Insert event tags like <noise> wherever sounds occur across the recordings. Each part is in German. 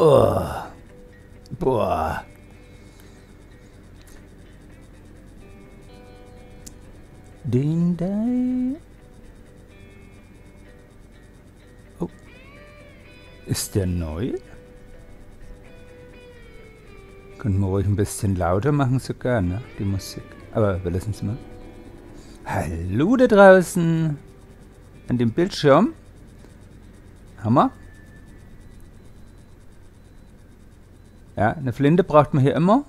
Oh. Boah. Den da. Oh. Ist der neu? Könnten wir ruhig ein bisschen lauter machen sogar, ne? Die Musik. Aber wir lassen es mal. Hallo da draußen. An dem Bildschirm. Hammer. Ja, eine Flinte braucht man hier immer.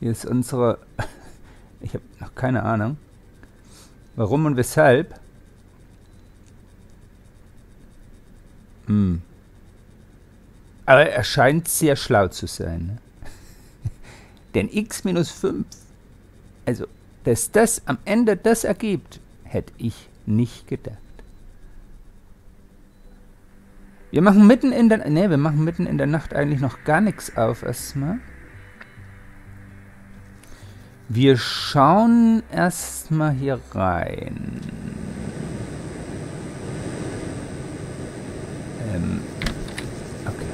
Hier ist unsere... <laughs> Ich habe noch keine Ahnung. Warum und weshalb? Hm. Aber er scheint sehr schlau zu sein. Ne? <laughs> Denn x minus 5, also dass das am Ende das ergibt, hätte ich nicht gedacht. Wir machen mitten in der... Ne, wir machen mitten in der Nacht eigentlich noch gar nichts auf erstmal. Wir schauen erstmal hier rein. Ähm, okay.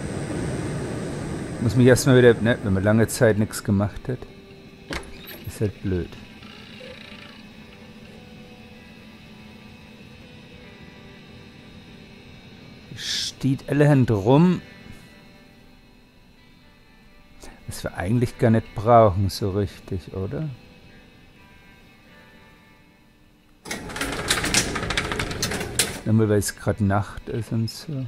Muss mich erstmal wieder... Ne, wenn man lange Zeit nichts gemacht hat. Ist halt blöd. Steht allerhand rum, was wir eigentlich gar nicht brauchen, so richtig, oder? Nur weil es gerade Nacht ist und so.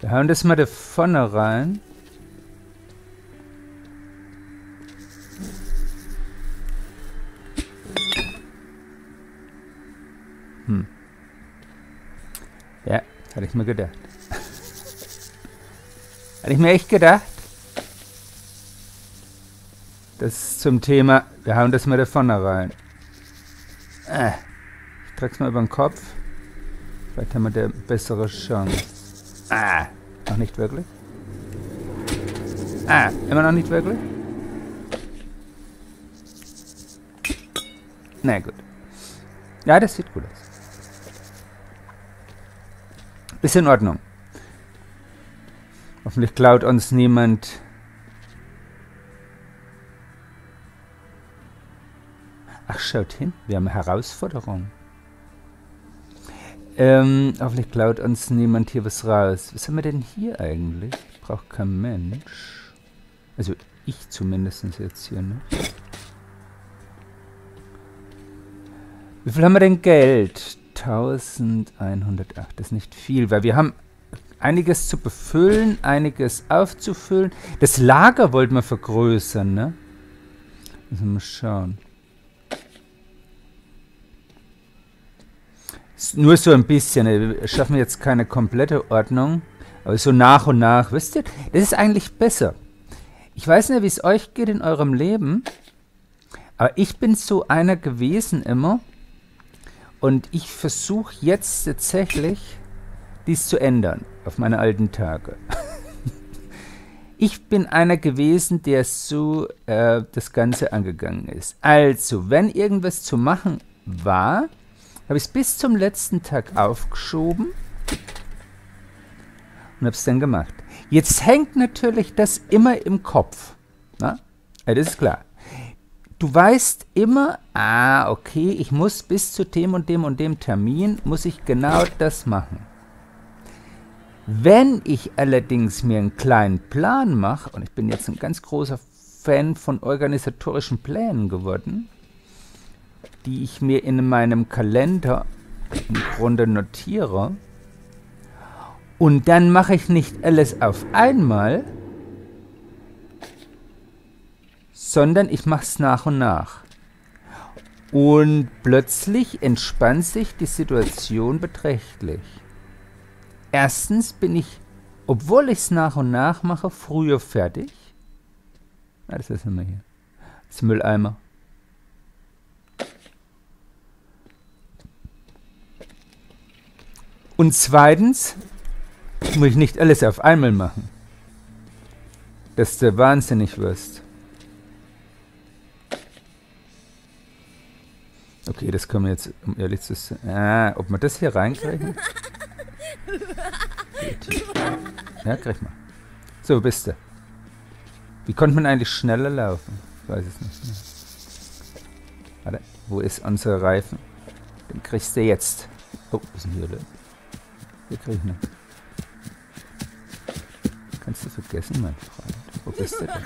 Wir hauen das mal da vorne rein. Ich mir gedacht. <laughs> hatte ich mir echt gedacht. Das zum Thema, wir hauen das mal da vorne rein. Äh, ich trag's mal über den Kopf. Vielleicht haben wir da bessere Chance. Ah, noch nicht wirklich? Ah, immer noch nicht wirklich? Na gut. Ja, das sieht gut aus. Ist in Ordnung. Hoffentlich klaut uns niemand. Ach, schaut hin, wir haben Herausforderungen. Ähm, hoffentlich klaut uns niemand hier was raus. Was haben wir denn hier eigentlich? Braucht kein Mensch. Also ich zumindest jetzt hier, ne? Wie viel haben wir denn Geld? 1108, das ist nicht viel, weil wir haben einiges zu befüllen, einiges aufzufüllen. Das Lager wollten wir vergrößern, ne? Müssen wir mal schauen. Nur so ein bisschen, wir schaffen jetzt keine komplette Ordnung, aber so nach und nach, wisst ihr, das ist eigentlich besser. Ich weiß nicht, wie es euch geht in eurem Leben, aber ich bin so einer gewesen immer, und ich versuche jetzt tatsächlich, dies zu ändern auf meine alten Tage. <laughs> ich bin einer gewesen, der so äh, das Ganze angegangen ist. Also, wenn irgendwas zu machen war, habe ich es bis zum letzten Tag aufgeschoben und habe es dann gemacht. Jetzt hängt natürlich das immer im Kopf. Na? Ja, das ist klar du weißt immer, ah, okay, ich muss bis zu dem und dem und dem Termin, muss ich genau das machen. Wenn ich allerdings mir einen kleinen Plan mache, und ich bin jetzt ein ganz großer Fan von organisatorischen Plänen geworden, die ich mir in meinem Kalender im Grunde notiere, und dann mache ich nicht alles auf einmal, sondern ich mache es nach und nach. Und plötzlich entspannt sich die Situation beträchtlich. Erstens bin ich, obwohl ich es nach und nach mache, früher fertig. Na, das ist immer hier. Das Mülleimer. Und zweitens muss ich nicht alles auf einmal machen. Dass du wahnsinnig wirst. Okay, das können wir jetzt, um ehrlich zu sein. Ah, ob wir das hier reinkriegen? <laughs> Ja, krieg mal. So, bist du. Wie konnte man eigentlich schneller laufen? Ich weiß es nicht mehr. Warte, wo ist unser Reifen? Den kriegst du jetzt. Oh, was ist denn hier los? Hier krieg ich nicht. Kannst du vergessen, mein Freund. Wo bist du denn? <laughs>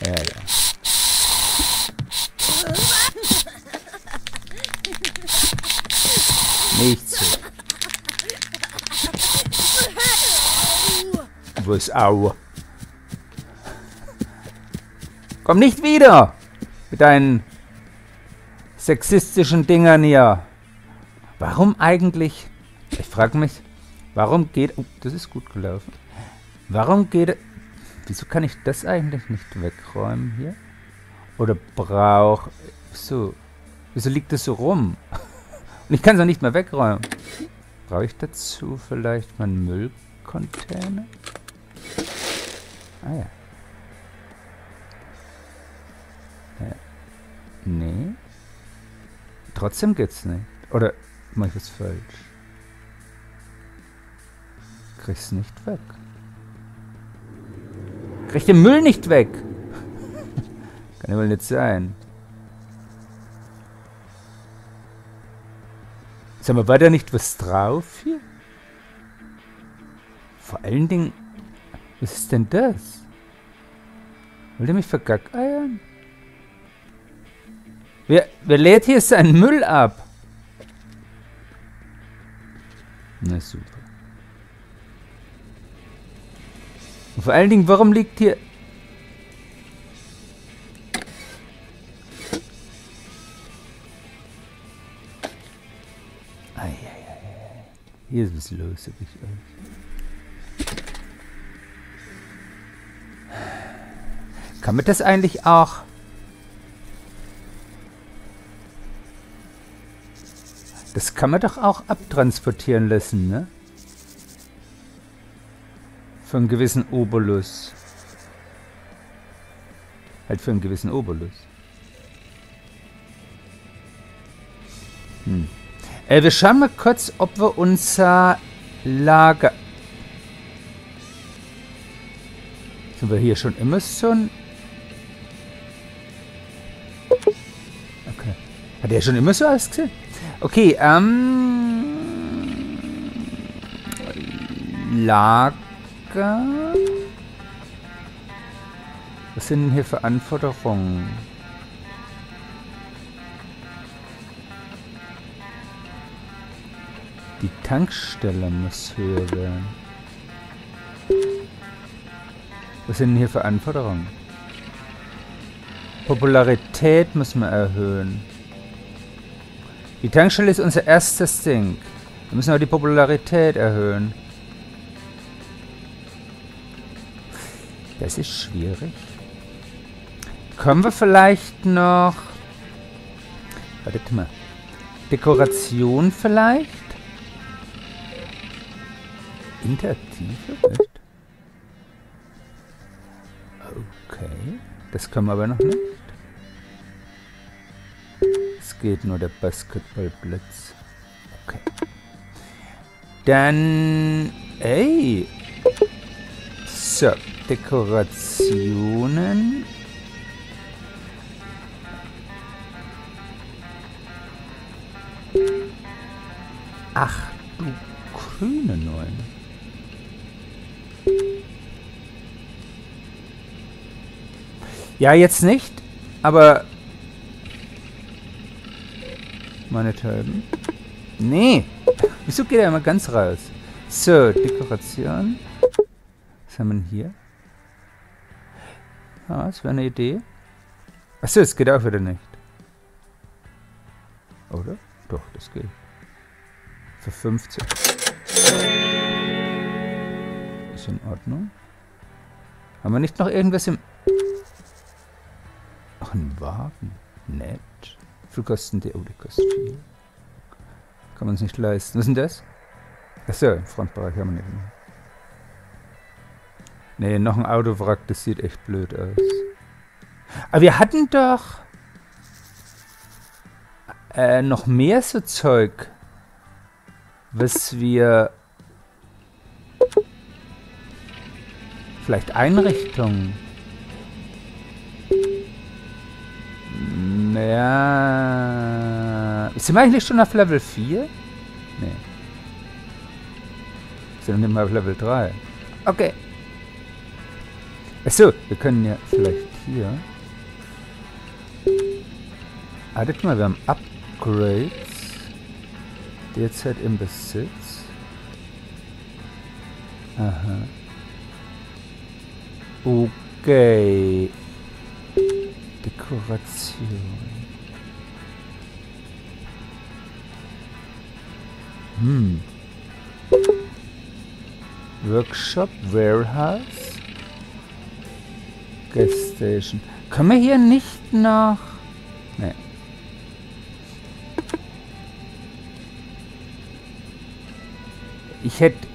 Ja, ja. Nicht so. Wo ist Au? Komm nicht wieder! Mit deinen sexistischen Dingern hier. Warum eigentlich? Ich frage mich, warum geht... Oh, das ist gut gelaufen. Warum geht... Wieso kann ich das eigentlich nicht wegräumen hier? Oder brauch... So. Wieso liegt das so rum? Ich kann es auch nicht mehr wegräumen. Brauche ich dazu vielleicht meinen Müllcontainer? Ah ja. ja. Nee. Trotzdem geht's nicht. Oder mach ich was falsch? Krieg's nicht weg. Krieg den Müll nicht weg. <laughs> Kann ja wohl nicht sein. Sag mal, war da nicht was drauf hier? Vor allen Dingen, was ist denn das? Wollt ihr mich vergackeiern? Wer, wer lädt hier seinen Müll ab? Na super. Und vor allen Dingen, warum liegt hier... Hier ist was los, sag ich euch. Kann man das eigentlich auch... Das kann man doch auch abtransportieren lassen, ne? Für einen gewissen Obolus. Halt für einen gewissen Obolus. Hm. Äh, wir schauen mal kurz, ob wir unser Lager... Sind wir hier schon immer so ein... Okay. Hat er schon immer so ausgesehen? Okay, ähm... Lager... Was sind denn hier für Anforderungen? Tankstelle muss höher werden. Was sind denn hier für Anforderungen? Popularität müssen wir erhöhen. Die Tankstelle ist unser erstes Ding. Wir müssen aber die Popularität erhöhen. Das ist schwierig. Können wir vielleicht noch... Wartet mal. Dekoration vielleicht? Interaktive? Echt? Okay. Das können wir aber noch nicht. Es geht nur der Basketballblitz. Okay. Dann... Ey! So, Dekorationen. Ach, du grüne Neun. Ja, jetzt nicht, aber... Meine Meinethalben. Nee. Wieso geht er immer ganz raus? So, Dekoration. Was haben wir denn hier? Ah, das wäre eine Idee. Achso, es geht auch wieder nicht. Oder? Doch, das geht. Für 50. Ist in Ordnung. Haben wir nicht noch irgendwas im Ach, ein Wagen. Nett. Wie viel kosten die? Oh, die kostet viel. Kann man es nicht leisten. Was ist denn das? Achso, im Frontbereich haben wir nicht mehr. Nee, noch ein Autowrack, das sieht echt blöd aus. Aber wir hatten doch... äh, noch mehr so Zeug, was wir vielleicht Einrichtungen. Naja. Sind wir eigentlich schon auf Level 4? Nee. Sind wir nicht mal auf Level 3. Okay. Achso, wir können ja vielleicht hier. Ah, mal, wir haben Upgrades. Derzeit im Besitz. Aha. Okay. Dekoration. Hm. Workshop, Warehouse. Gas Station. Können wir hier nicht nach... Nee. Ich hätte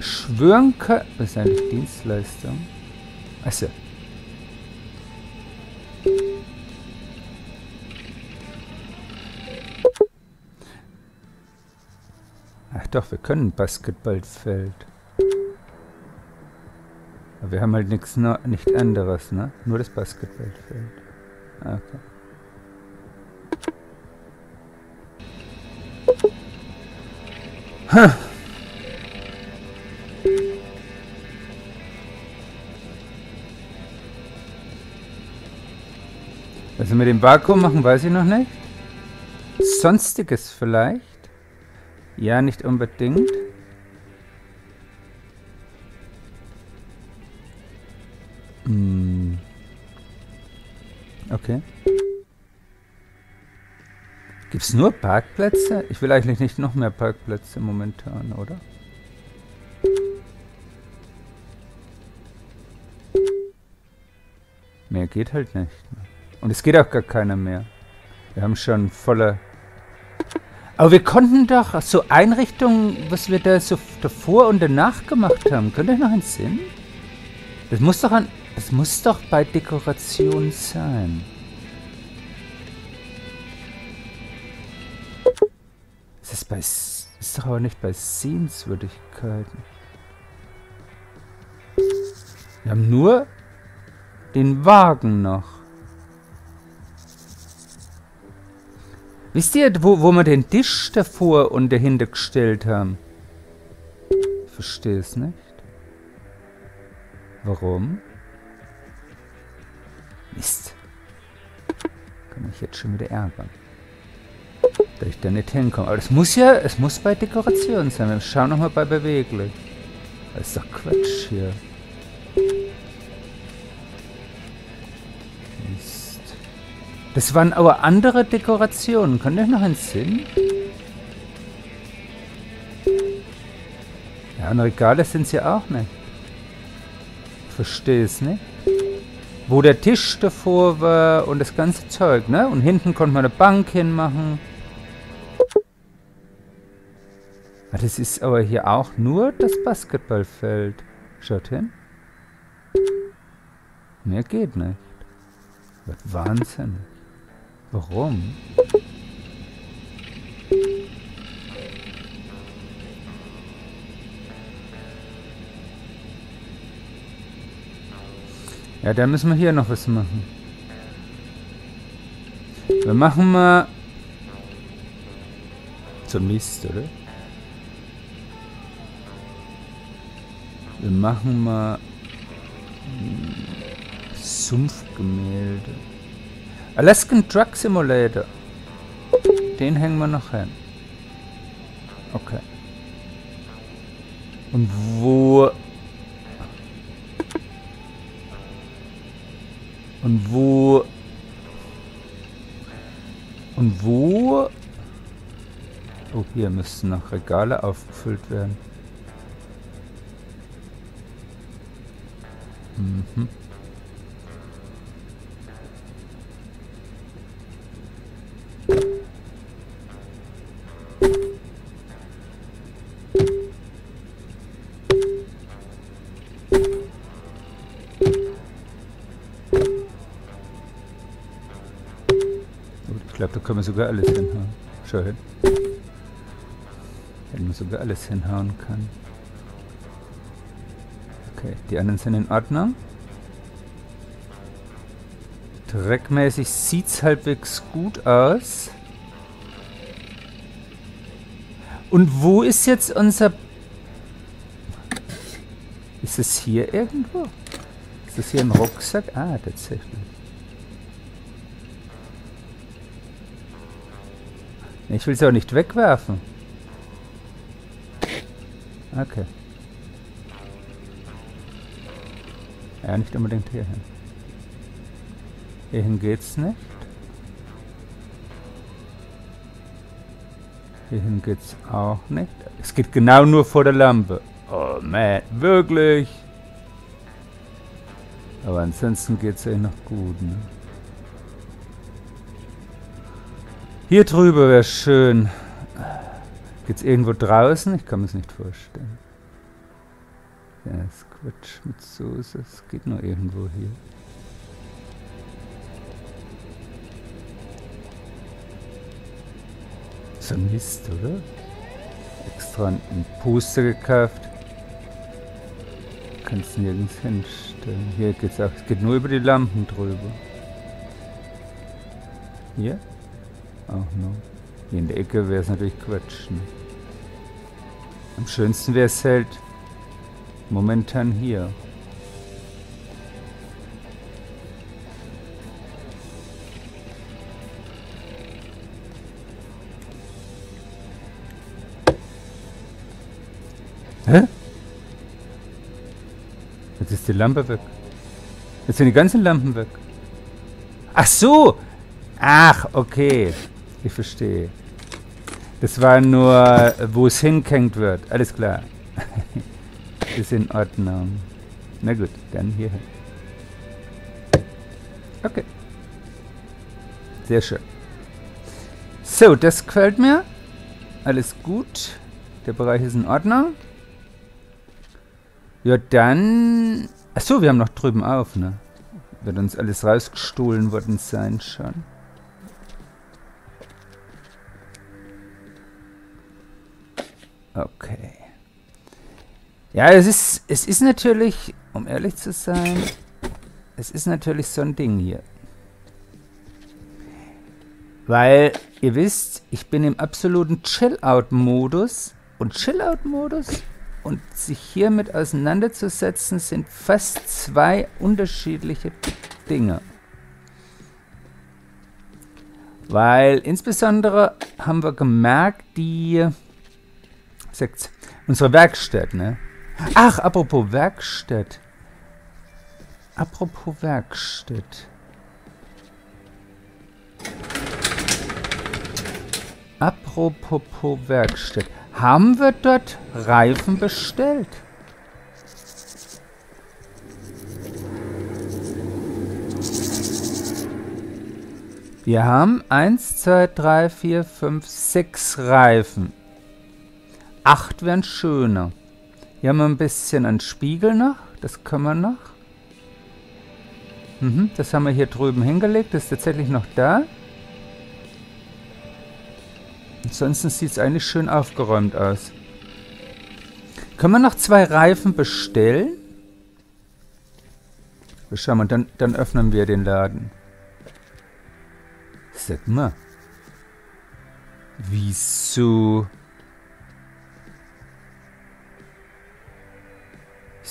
schwören können... Was ist eigentlich Dienstleistung? Achso. Doch, wir können Basketballfeld. Aber wir haben halt nichts nicht anderes, ne? Nur das Basketballfeld. Ah, okay. Huh. Was mit dem Vakuum machen, weiß ich noch nicht. Sonstiges vielleicht. Ja, nicht unbedingt. Hm. Okay. Gibt es nur Parkplätze? Ich will eigentlich nicht noch mehr Parkplätze momentan, oder? Mehr geht halt nicht. Und es geht auch gar keiner mehr. Wir haben schon volle... Aber wir konnten doch so Einrichtungen, was wir da so davor und danach gemacht haben. Könnt ihr noch einen Sinn? Das muss doch an... Das muss doch bei Dekoration sein. Ist. Das ist doch aber nicht bei Sehenswürdigkeiten. Wir haben nur den Wagen noch. Wisst ihr, wo, wo wir den Tisch davor und dahinter gestellt haben? Ich verstehe es nicht. Warum? Mist. Kann mich jetzt schon wieder ärgern. Da ich da nicht hinkomme. Aber das muss ja, es muss bei Dekoration sein. Wir schauen nochmal bei beweglich. Das ist doch Quatsch hier. Das waren aber andere Dekorationen. Kann der noch einen Sinn? Ja, und Regale sind sie auch nicht. Ich verstehe es nicht. Wo der Tisch davor war und das ganze Zeug, ne? Und hinten konnte man eine Bank hinmachen. Ah, das ist aber hier auch nur das Basketballfeld. Schaut hin. Mehr geht nicht. Wird wahnsinnig. Warum? Ja, da müssen wir hier noch was machen. Wir machen mal... Zum Mist, oder? Wir machen mal... Sumpfgemälde. Alaskan Truck Simulator. Den hängen wir noch hin. Okay. Und wo Und wo... Und wo... Oh, hier müssten noch Regale aufgefüllt werden. Mhm. Wir sogar alles hinhauen. Schau hin. Wenn man sogar alles hinhauen kann. Okay, die anderen sind in Ordnung. Dreckmäßig sieht's halbwegs gut aus. Und wo ist jetzt unser... Ist es hier irgendwo? Ist das hier im Rucksack? Ah, tatsächlich. Ich will es auch nicht wegwerfen. Okay. Ja, nicht unbedingt hierhin. Hierhin geht's nicht. Hierhin geht's auch nicht. Es geht genau nur vor der Lampe. Oh man, wirklich? Aber ansonsten geht's ja noch gut, ne? Hier drüber wäre schön. Geht's irgendwo draußen? Ich kann mir es nicht vorstellen. Ja, ist Quatsch mit Soße. Es geht nur irgendwo hier. So ein Mist, oder? Extra einen Puster gekauft. Kannst nirgends hinstellen. Hier geht's auch. Es geht nur über die Lampen drüber. Hier? Auch noch. Hier in der Ecke wäre es natürlich Quatsch. Ne? Am schönsten wäre es halt momentan hier. Hä? Jetzt ist die Lampe weg. Jetzt sind die ganzen Lampen weg. Ach so! Ach, okay. Ich verstehe. Das war nur, wo es hingehängt wird. Alles klar. <laughs> Ist in Ordnung. Na gut, dann hier hin. Okay. Sehr schön. So, das gefällt mir. Alles gut. Der Bereich ist in Ordnung. Ja, dann... Achso, wir haben noch drüben auf, ne? Wird uns alles rausgestohlen worden sein schon. Ja, es ist, es ist natürlich, um ehrlich zu sein, es ist natürlich so ein Ding hier. Weil, ihr wisst, ich bin im absoluten Chill-Out-Modus. Und Chill-Out-Modus und sich hiermit auseinanderzusetzen, sind fast zwei unterschiedliche Dinge. Weil insbesondere haben wir gemerkt, die. Unsere Werkstatt, ne? Ach, apropos Werkstatt. Apropos Werkstatt. Apropos Werkstatt. Haben wir dort Reifen bestellt? Wir haben 1, 2, 3, 4, 5, 6 Reifen. Acht wären schöner. Hier haben wir ein bisschen einen Spiegel noch. Das können wir noch. Mhm, das haben wir hier drüben hingelegt. Das ist tatsächlich noch da. Ansonsten sieht es eigentlich schön aufgeräumt aus. Können wir noch zwei Reifen bestellen? Schau mal, dann, dann öffnen wir den Laden. Sag mal. Wieso...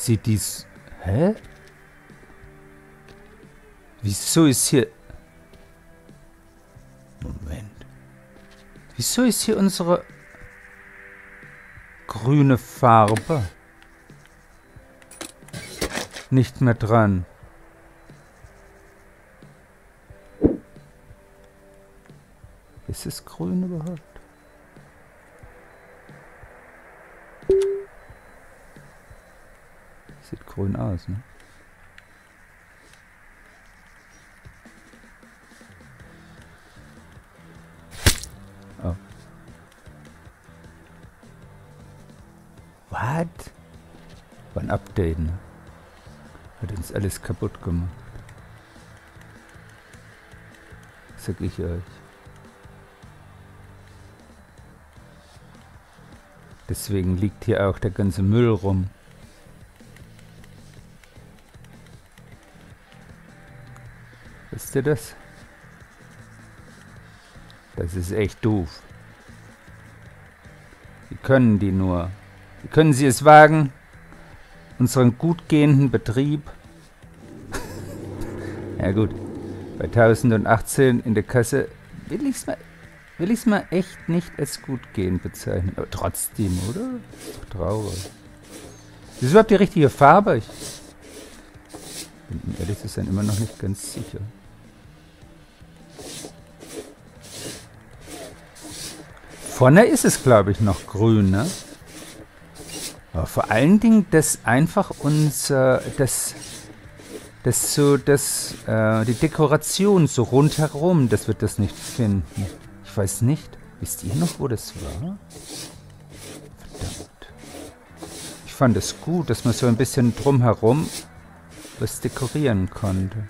Sieht dies... Hä? Wieso ist hier... Moment. Wieso ist hier unsere grüne Farbe nicht mehr dran? Ist es grün überhaupt? Polen aus, ne? Oh. What? Wann updaten? Hat uns alles kaputt gemacht. Sag ich euch. Deswegen liegt hier auch der ganze Müll rum. Wisst ihr das? Das ist echt doof. Wie können die nur? Wie können sie es wagen, unseren gut gehenden Betrieb <laughs> ja gut, bei 1018 in der Kasse will ich es mal, will ich's mal echt nicht als gut gehen bezeichnen. Aber trotzdem, oder? Ist traurig. Das ist überhaupt die richtige Farbe. Ich bin mir ehrlich zu sein immer noch nicht ganz sicher. Vorne ist es, glaube ich, noch grün, ne? Aber vor allen Dingen, dass einfach unser, das das so, das, äh, die Dekoration so rundherum, das wird das nicht finden. Ich weiß nicht. Wisst ihr noch, wo das war? Verdammt. Ich fand es gut, dass man so ein bisschen drumherum was dekorieren konnte.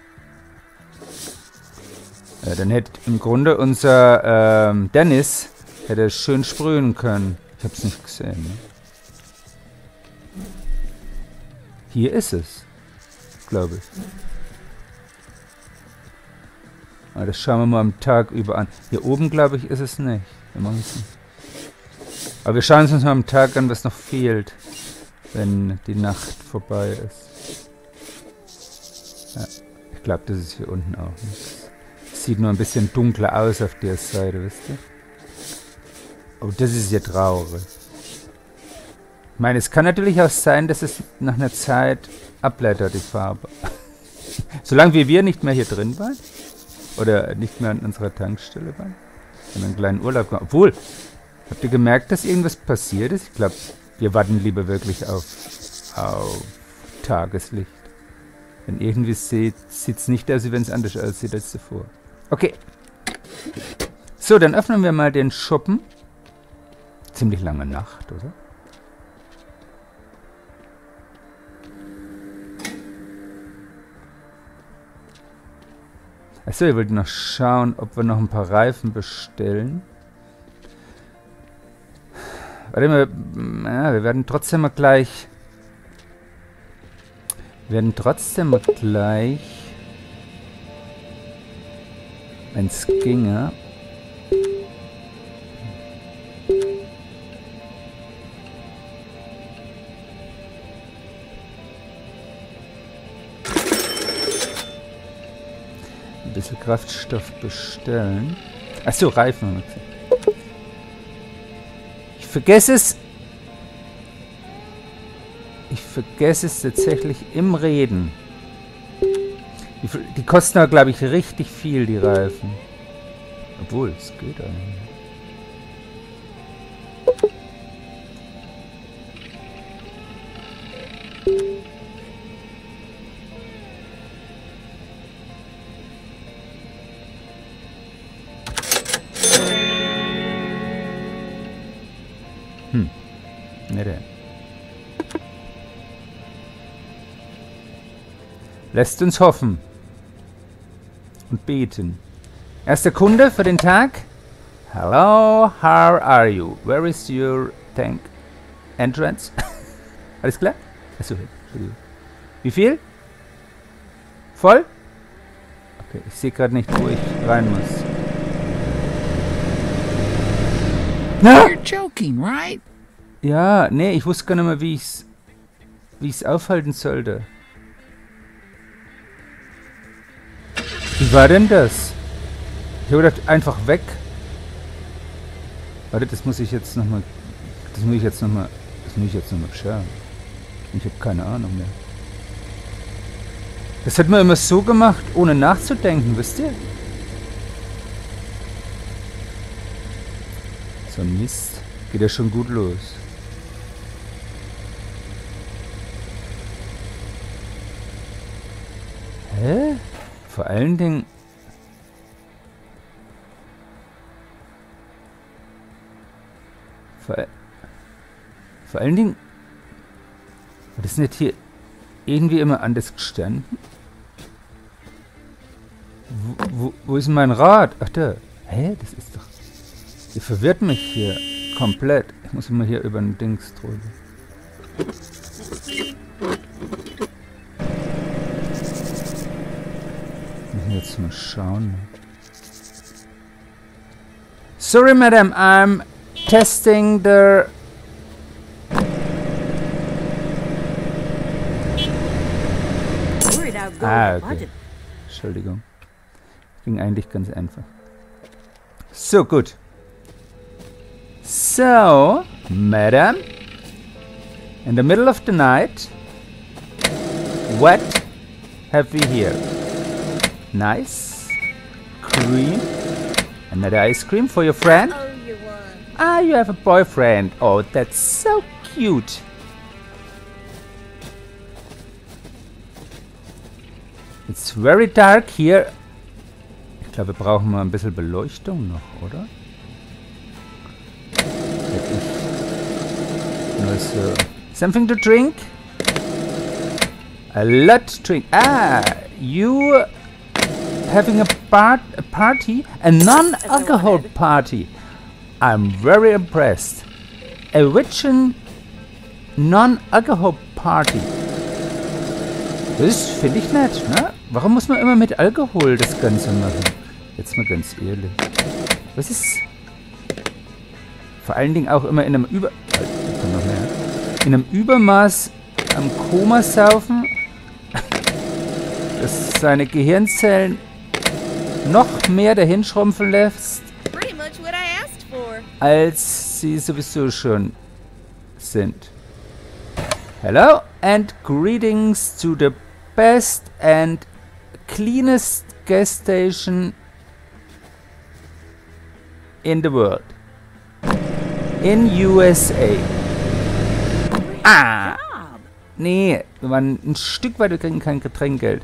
Ja, dann hätte im Grunde unser ähm, Dennis hätte schön sprühen können. Ich hab's nicht gesehen. Ne? Hier ist es glaube ich. Aber das schauen wir mal am Tag über an. Hier oben, glaube ich, ist es nicht. Aber wir schauen es uns mal am Tag an, was noch fehlt, wenn die Nacht vorbei ist. Ja, ich glaube, das ist hier unten auch nicht. Sieht nur ein bisschen dunkler aus auf der Seite, wisst ihr? Oh, das ist ja traurig. Ich meine, es kann natürlich auch sein, dass es nach einer Zeit abblättert, die Farbe. <laughs> Solange wie wir nicht mehr hier drin waren, oder nicht mehr an unserer Tankstelle waren, und einen kleinen Urlaub gemacht. Obwohl, habt ihr gemerkt, dass irgendwas passiert ist? Ich glaube, wir warten lieber wirklich auf, auf Tageslicht. Denn irgendwie sieht es nicht aus, wie wenn es anders aussieht als zuvor. Okay. So, dann öffnen wir mal den Schuppen. Ziemlich lange Nacht, oder? Achso, ihr wollt noch schauen, ob wir noch ein paar Reifen bestellen. Warte mal, ja, wir werden trotzdem mal gleich... Wir werden trotzdem mal gleich... Wenn es ginge... bisschen Kraftstoff bestellen. Achso, Reifen. Ich vergesse es. Ich vergesse es tatsächlich im Reden. Die, die kosten glaube ich, richtig viel, die Reifen. Obwohl, es geht eigentlich. Lässt uns hoffen und beten. Erster Kunde für den Tag. Hello, how are you? Where is your tank entrance? <laughs> Alles klar? Achso, Entschuldigung. Wie viel? Voll? Okay, ich sehe gerade nicht, wo ich rein muss. Na? You're joking, right? Ja, nee, ich wusste gar nicht mehr, wie ich's, wie ich's aufhalten sollte. Wie war denn das? Ich habe gedacht, einfach weg. Warte, das muss ich jetzt nochmal. Das muss ich jetzt nochmal. Das muss ich jetzt nochmal bescheren. Ich habe keine Ahnung mehr. Das hat man immer so gemacht, ohne nachzudenken, wisst ihr? So ein Mist. Geht ja schon gut los. Hä? Vor allen Dingen... Vor, vor allen Dingen... Das ist nicht hier irgendwie immer anders gestanden? Wo, wo, wo ist mein Rad? Ach da. Hä? Das ist doch... Ihr verwirrt mich hier komplett. Ich muss immer hier über den Dings drüber. Jetzt mal schauen. Sorry, madam, I'm testing the Ah, okay. Entschuldigung. Ging eigentlich ganz einfach. So, gut. So, Madam, in the middle of the night, what have we here? Nice. Cream. Another ice cream for your friend. Oh, you. Ah, you have a boyfriend. Oh, that's so cute. It's very dark here. Ich glaube, wir brauchen mal ein bisschen Beleuchtung noch, oder? Hätte nur so. Something to drink? A lot to drink. Ah, you having a, part, a party? A non-alcohol party. I'm very impressed. A Witchen Non-Alcohol Party. Das finde ich nett, ne? Warum muss man immer mit Alkohol das Ganze machen? Jetzt mal ganz ehrlich. Was ist... Vor allen Dingen auch immer in einem Über... Äh. In einem Übermaß am Koma saufen, <laughs> dass seine Gehirnzellen noch mehr lässt, I asked for. als sie sowieso schon sind. Hello and greetings to the best and cleanest gas station in the world. In USA. Ah! Nee, wir waren ein Stück weit, wir kriegen kein Getränkgeld.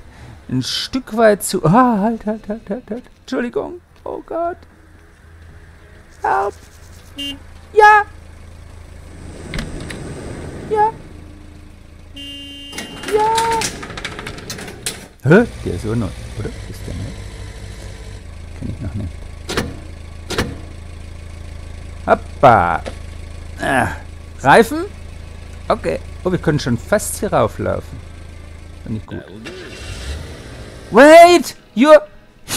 Ein Stück weit zu. Ah, halt, halt, halt, halt, halt. Entschuldigung. Oh Gott. Help. Ja. Ja. Ja. Hä? Der ist so neu, oder? Ist der neu? Kenn ich noch nicht. Hoppa. Ah. Reifen? Okay. Oh, wir können schon fast hier rauflaufen. Finde ich gut. Wait! You're...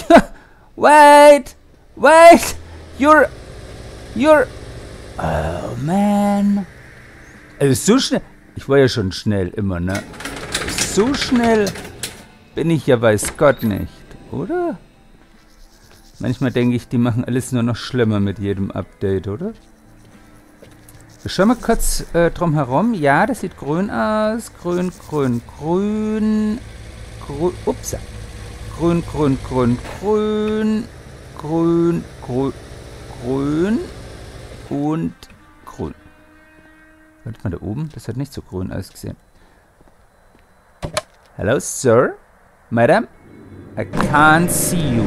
<laughs> wait! Wait! You're... You're... Oh, man. Also so schnell... Ich war ja schon schnell immer, ne? So schnell bin ich ja weiß Gott nicht, oder? Manchmal denke ich, die machen alles nur noch schlimmer mit jedem Update, oder? Wir schauen mal kurz äh, drum herum. Ja, das sieht grün aus. Grün, grün, grün. Grün. Ups. Grün, grün, grün, grün. Grün, grün, grün. Und grün. Warte mal da oben. Das hat nicht so grün ausgesehen. Hello, sir? Madam? I can't see you.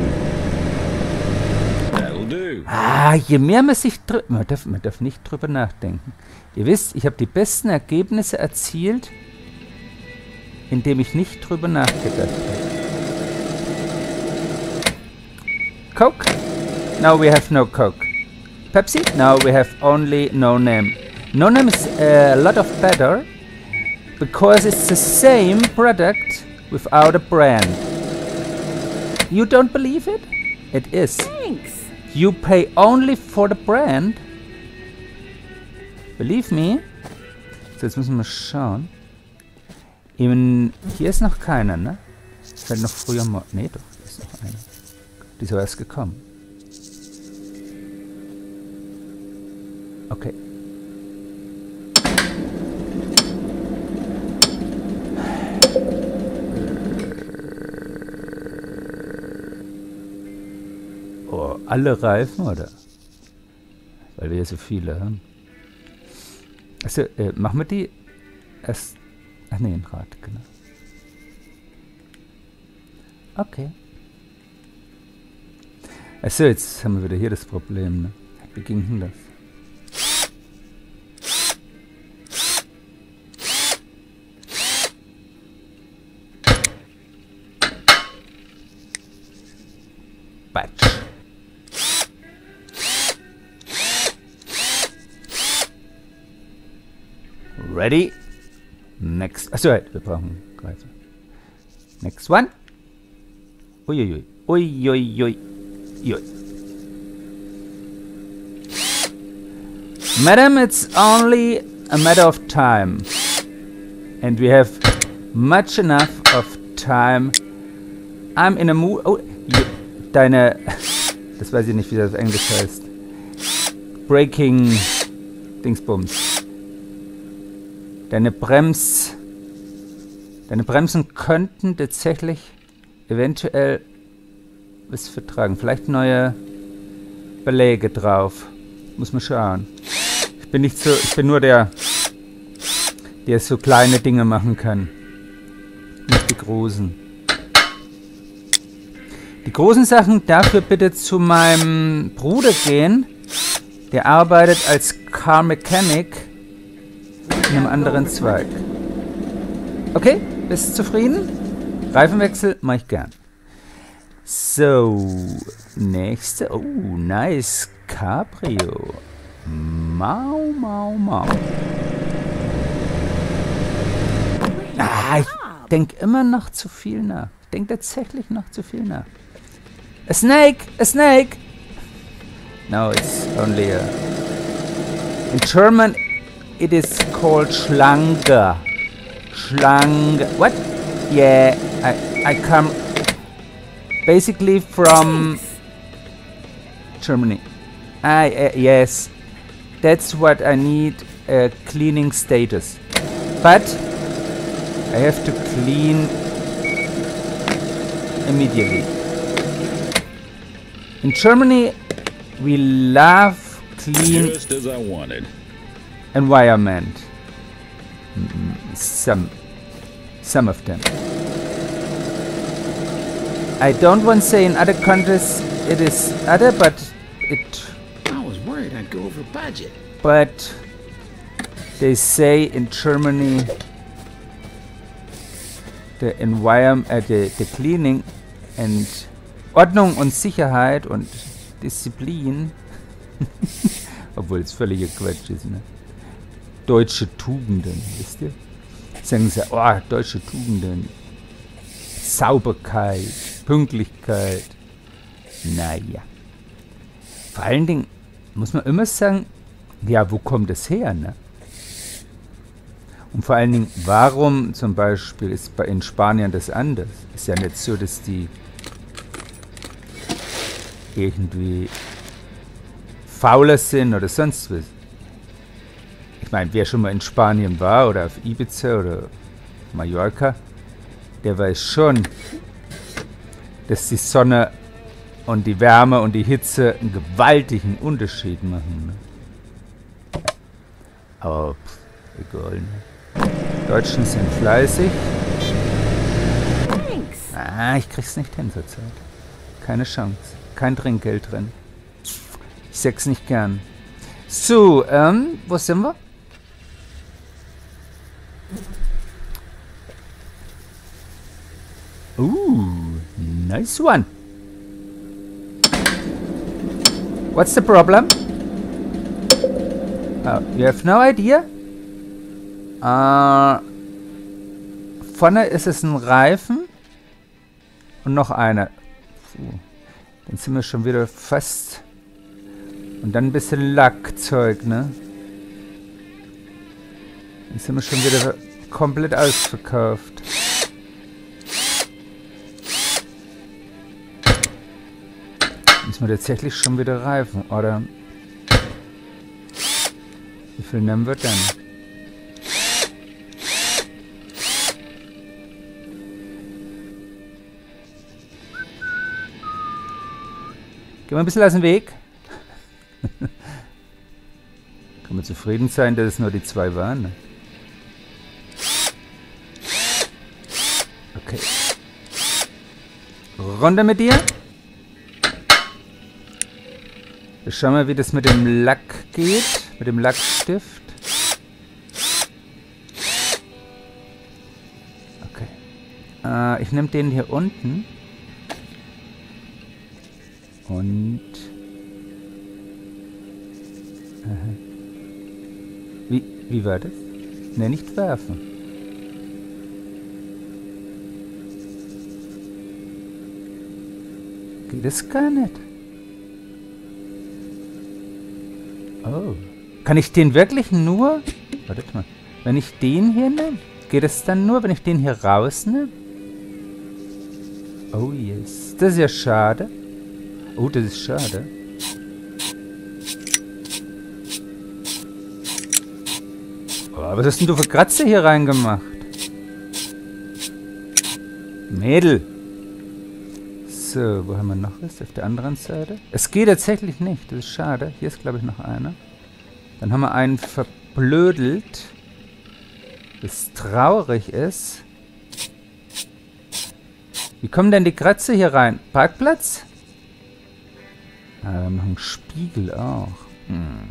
That'll do. Ah, je mehr man sich drüber... Man darf, man darf nicht drüber nachdenken. Ihr wisst, ich habe die besten Ergebnisse erzielt, indem ich nicht drüber nachgedacht habe. Coke? No, we have no Coke. Pepsi? No, we have only No Name. No Name is uh, a lot of better because it's the same product without a brand. You don't believe it? It is. Thanks. You pay only for the brand. Believe me. So, jetzt müssen wir schauen. Eben, hier ist noch keiner, ne? Halt noch früher mal. Nee, doch, hier ist noch einer. Die ist gekommen. Okay. Oh, alle Reifen, oder? Weil wir hier so viele haben. Achso, äh, machen wir die erst. Ach nee, ein Rad, genau. Okay. Achso, jetzt haben wir wieder hier das Problem, ne? Wie ging denn das? Ready? Next. Achso, wir brauchen Greifer. Next one. Uiuiui. Uiuiui. Ui. Madam, it's only a matter of time. And we have much enough of time. I'm in a mood. Oh, deine. <laughs> Das weiß ich nicht, wie das auf Englisch heißt. Breaking Dingsbums. Deine Brems. Deine Bremsen könnten tatsächlich eventuell was vertragen. Vielleicht neue Beläge drauf. Muss man schauen. Ich bin nicht so. Ich bin nur der, der so kleine Dinge machen kann. Nicht die großen. Die großen Sachen dafür bitte zu meinem Bruder gehen. Der arbeitet als Car Mechanic in einem anderen Zweig. Okay, bist du zufrieden? Reifenwechsel mache ich gern. So, nächste. Oh, nice. Cabrio. Mau, mau, mau. Ah, ich denke immer noch zu viel nach. Ich denke tatsächlich noch zu viel nach. A snake! A snake! No, it's only a... In German, it is called Schlange. Schlange. What? Yeah, I, I come basically from Germany. Ah, uh, yes. That's what I need a cleaning status. But I have to clean immediately. In Germany, we love clean Just as I wanted. environment. Mm, Some, some of them. I don't want to say in other countries it is other, but it, I was worried I'd go over budget. but they say in Germany the environment, äh, the, the cleaning and Ordnung und Sicherheit und Disziplin, <laughs> obwohl es völliger Quatsch ist, ne? Deutsche Tugenden, wisst ihr? Sagen sie, oh, deutsche Tugenden. Sauberkeit, Pünktlichkeit. Naja. Vor allen Dingen muss man immer sagen, ja, wo kommt es her, ne? Und vor allen Dingen, warum zum Beispiel ist in Spanien das anders? Ist ja nicht so, dass die irgendwie fauler sind oder sonst was. Ich meine, wer schon mal in Spanien war oder auf Ibiza oder Mallorca, der weiß schon, dass die Sonne und die Wärme und die Hitze einen gewaltigen Unterschied machen. Ne? Aber pff, egal. Ne? Deutschen sind fleißig. Thanks. Ah, ich krieg's nicht hin zur Zeit. Keine Chance. Kein Trinkgeld drin. Ich sag's nicht gern. So, ähm, wo sind wir? Ooh, nice one. What's the problem? Oh, you have no idea? Äh, vorne ist es ein Reifen und noch einer. Puh, dann sind wir schon wieder fast. Und dann ein bisschen Lackzeug, ne? Dann sind wir schon wieder komplett ausverkauft. Müssen wir tatsächlich schon wieder reifen, oder? Wie viel nehmen wir denn? Gehen wir ein bisschen aus dem Weg. <laughs> Kann man zufrieden sein, dass es nur die zwei waren. Okay. Runter mit dir. Wir schauen mal, wie das mit dem Lack geht. Mit dem Lackstift. Okay. Äh, ich nehme den hier unten. Und... Wie, wie war das? Ne, nicht werfen. Geht es gar nicht. Oh. Kann ich den wirklich nur... Wartet mal. Wenn ich den hier nehme, geht es dann nur, wenn ich den hier rausnehme? Oh yes. Das ist ja schade. Oh, das ist schade. Oh, was hast denn du für Kratze hier reingemacht? Mädel. So, wo haben wir noch was? Auf der anderen Seite? Es geht tatsächlich nicht. Das ist schade. Hier ist, glaube ich, noch einer. Dann haben wir einen verblödelt. Das traurig ist. Wie kommen denn die Kratze hier rein? Parkplatz? Ah, wir haben noch einen Spiegel auch. Hm.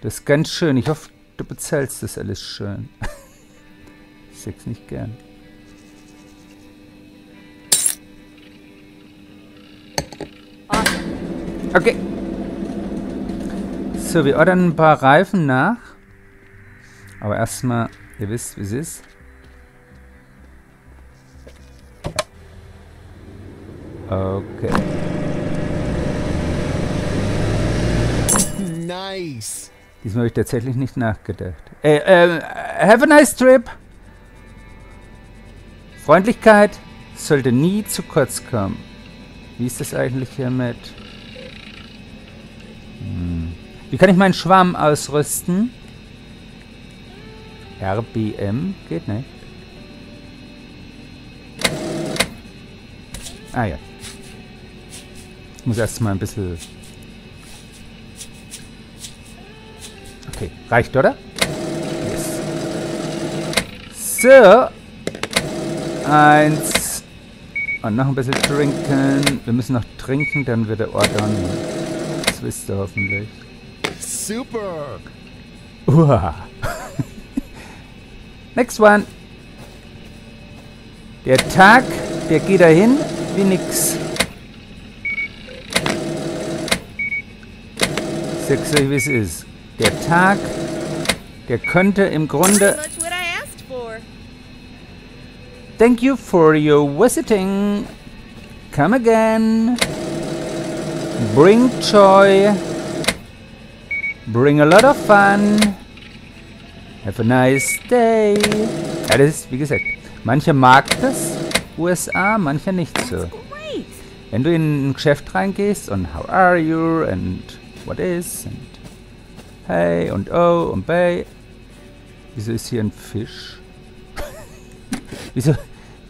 Das ist ganz schön. Ich hoffe, du bezahlst das alles schön. <laughs> ich sag's nicht gern. Okay. So, wir ordern ein paar Reifen nach. Aber erstmal, ihr wisst, wie es ist. Okay. Nice. Diesmal habe ich tatsächlich nicht nachgedacht. Äh, äh, have a nice trip. Freundlichkeit sollte nie zu kurz kommen. Wie ist das eigentlich hier mit... Wie kann ich meinen Schwamm ausrüsten? RBM? Geht nicht. Ah ja. Ich muss erst mal ein bisschen... Okay, reicht, oder? Yes. So. Eins. Und noch ein bisschen trinken. Wir müssen noch trinken, dann wird der Ort an. Das wisst ihr hoffentlich. Super. Uah. <laughs> Next one. Der Tag, der geht dahin wie nix. Sag's euch, wie es ist. Der Tag, der könnte im Grunde... much what I asked for. Thank you for your visiting. Come again. Bring joy. Bring a lot of fun. Have a nice day. Ja, das ist, wie gesagt, manche mag das, USA, manche nicht so. Wenn du in ein Geschäft reingehst und how are you and what is and hey und oh und bay. Wieso ist hier ein Fisch? <laughs> wieso,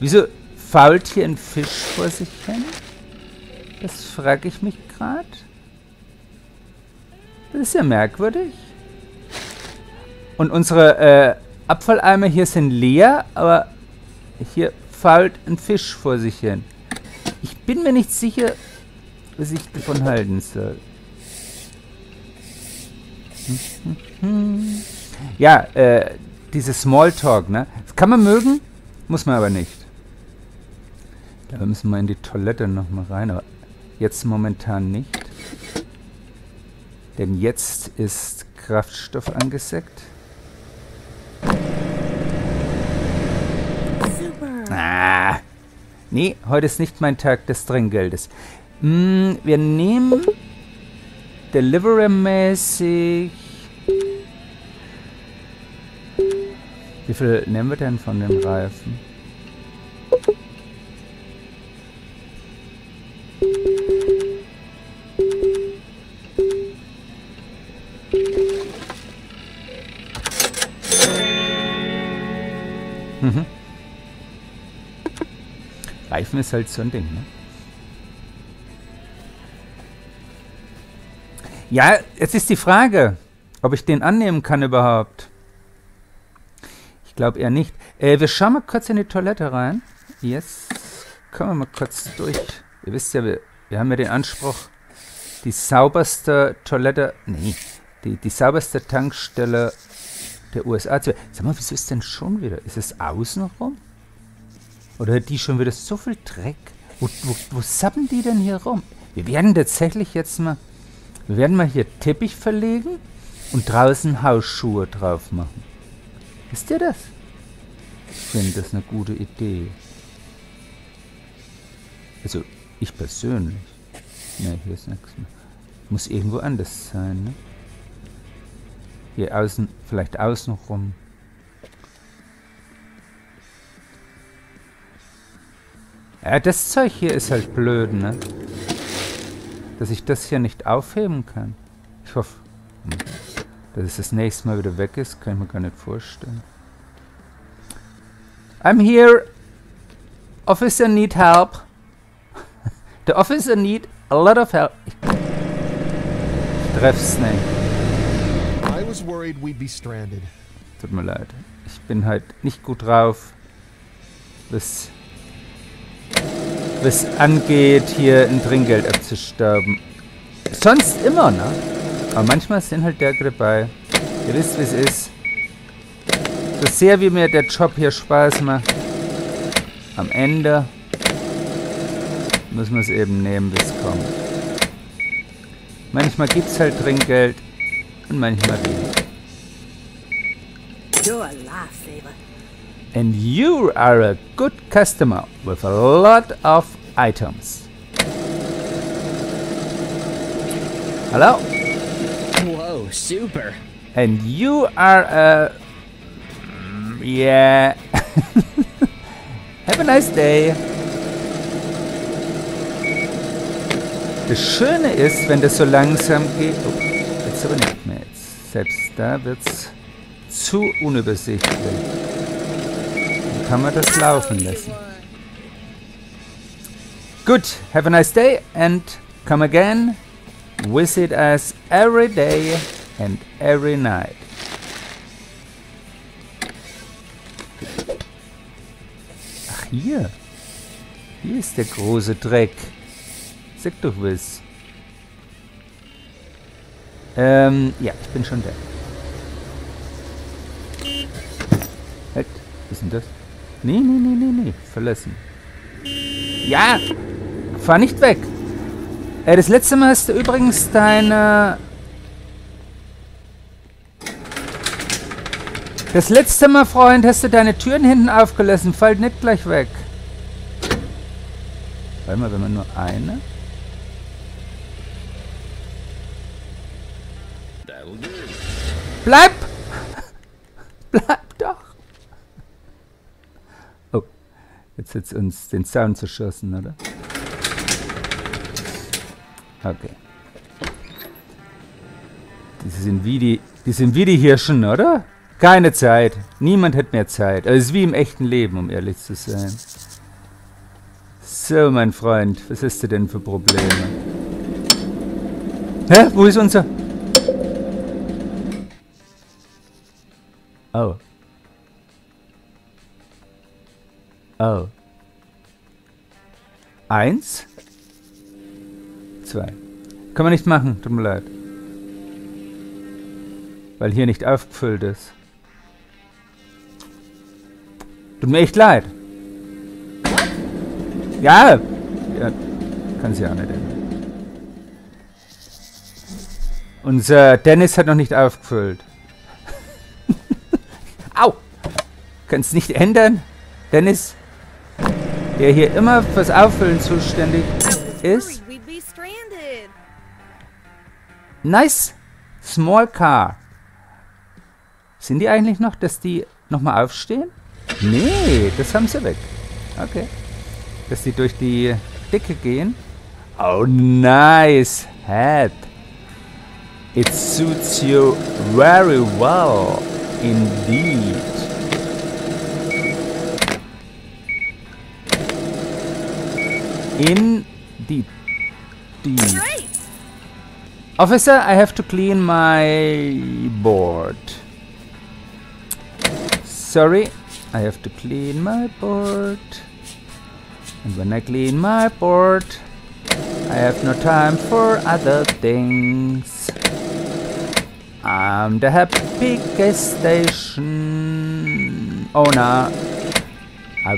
wieso fault hier ein Fisch vor sich hin? Das frage ich mich gerade. Das ist ja merkwürdig. Und unsere äh, Abfalleimer hier sind leer, aber hier fault ein Fisch vor sich hin. Ich bin mir nicht sicher, was ich davon halten soll. Ja, äh, dieses Smalltalk, ne? Das kann man mögen, muss man aber nicht. Da müssen wir in die Toilette nochmal rein, aber jetzt momentan nicht. Denn jetzt ist Kraftstoff angesackt. Super. Ah, nee, heute ist nicht mein Tag des Trinkgeldes. Mm, wir nehmen Delivery-mäßig. Wie viel nehmen wir denn von den Reifen? Reifen ist halt so ein Ding, ne? Ja, jetzt ist die Frage, ob ich den annehmen kann überhaupt. Ich glaube eher nicht. Äh, wir schauen mal kurz in die Toilette rein. Yes. Kommen wir mal kurz durch. Ihr wisst ja, wir, wir haben ja den Anspruch, die sauberste Toilette, nee, die, die sauberste Tankstelle der USA zu Sag mal, wieso ist denn schon wieder? Ist es außenrum? Oder die schon wieder so viel Dreck? Wo, wo, wo sappen die denn hier rum? Wir werden tatsächlich jetzt mal, wir werden mal hier Teppich verlegen und draußen Hausschuhe drauf machen. Wisst ihr das? Ich finde das eine gute Idee. Also, ich persönlich. Ne, hier ist nichts mehr. Muss irgendwo anders sein, ne? Hier außen, vielleicht außen rum. Ja, das Zeug hier ist halt blöd, ne? Dass ich das hier nicht aufheben kann. Ich hoffe, dass es das nächste Mal wieder weg ist, kann ich mir gar nicht vorstellen. I'm here. Officer need help. <laughs> The officer need a lot of help. Ich, treff's nicht. I was worried we'd be stranded. Tut mir leid. Ich bin halt nicht gut drauf. Was, was angeht, hier ein Trinkgeld abzustauben. Sonst immer, ne? Aber manchmal sind halt der dabei. Ihr wisst, wie es ist. So sehr wie mir der Job hier Spaß macht. Am Ende muss man es eben nehmen, wie es kommt. Manchmal gibt es halt Trinkgeld und manchmal weniger. You're a lifesaver. And you are a good customer with a lot of items. Hello? Whoa, super. And you are a... Yeah. <laughs> Have a nice day. Das Schöne ist, wenn das so langsam geht... Oh, jetzt aber nicht mehr. Jetzt, selbst da wird's zu unübersichtlich. Kann man das laufen lassen. Good. Have a nice day and come again. Visit us every day and every night. Ach, hier. Hier ist der große Dreck. Sag doch was. Ähm, ja, ich bin schon da. Halt, was ist denn das? Nee, nee, nee, nee, nee. Verlassen. Ja! Fahr nicht weg! Äh, das letzte Mal hast du übrigens deine... Das letzte Mal, Freund, hast du deine Türen hinten aufgelassen. Fallt nicht gleich weg. Warte mal, wenn man nur eine... Bleib! <laughs> Bleib doch! Oh, jetzt hat uns den Sound zerschossen, oder? Okay. Die sind wie die, die sind wie die Hirschen, oder? Keine Zeit. Niemand hat mehr Zeit. Also es ist wie im echten Leben, um ehrlich zu sein. So, mein Freund, was hast du denn für Probleme? Hä? Wo ist unser... Oh. Oh. Eins. Zwei. Kann man nicht machen, tut mir leid. Weil hier nicht aufgefüllt ist. Tut mir echt leid. Ja. ja kann sie auch nicht ändern. Unser Dennis hat noch nicht aufgefüllt. <laughs> Au! Kannst nicht ändern. Dennis, der hier immer fürs Auffüllen zuständig ist. Nice small car. Sind die eigentlich noch, dass die nochmal aufstehen? Nee, das haben sie weg. Okay. Dass die durch die Decke gehen. Oh, nice hat. It suits you very well indeed. Indeed. Great. Officer, I have to clean my board. Sorry, I have to clean my board. And when I clean my board, I have no time for other things. I'm the happy gas station owner. I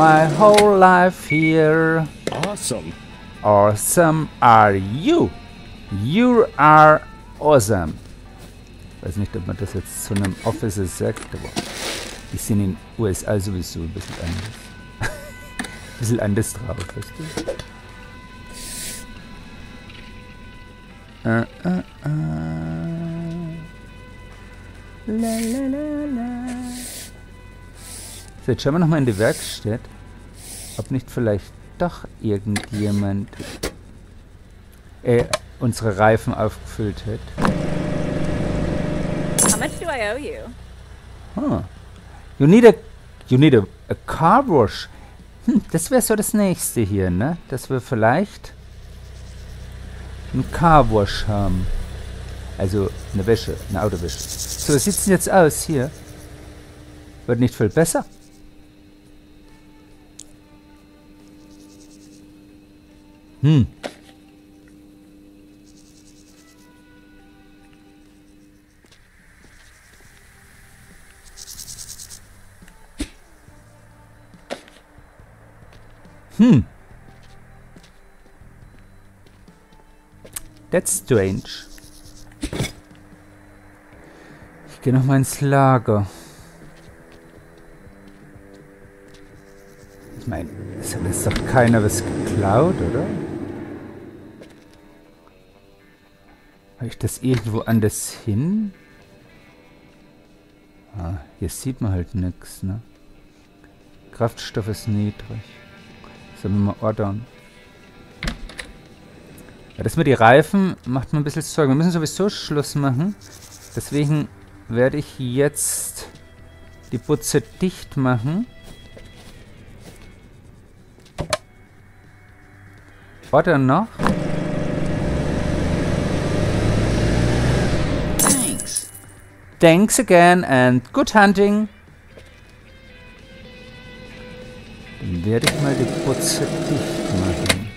my whole life here. Awesome. Awesome are you? You are awesome. Weiß nicht, ob man das jetzt zu einem Officer sagt, aber die sind in den USA sowieso ein bisschen anders. ein bisschen anders drauf, weißt du? Äh, äh, äh. La, la, la, la. So, jetzt schauen wir nochmal in die Werkstatt, ob nicht vielleicht doch irgendjemand äh, unsere Reifen aufgefüllt hat. How much do I owe you? Huh. You need a you need a, a car wash. Hm, das wäre so das nächste hier, ne? Dass wir vielleicht ein Car Wash haben. Also eine Wäsche, eine Autowäsche. So, wie sieht's jetzt aus hier? Wird nicht viel besser. Hm. Hm. That's strange. Ich gehe noch mal ins Lager. Ich meine, es hat doch keiner was geklaut, oder? Ich das irgendwo anders hin? Ah, hier sieht man halt nichts, ne? Kraftstoff ist niedrig. Sollen wir mal ordern. Ja, das mit die Reifen macht mir ein bisschen Sorgen. Wir müssen sowieso Schluss machen. Deswegen werde ich jetzt die Butze dicht machen. Warte noch. Thanks again and good hunting. Dann werde ich mal die Putze dicht machen.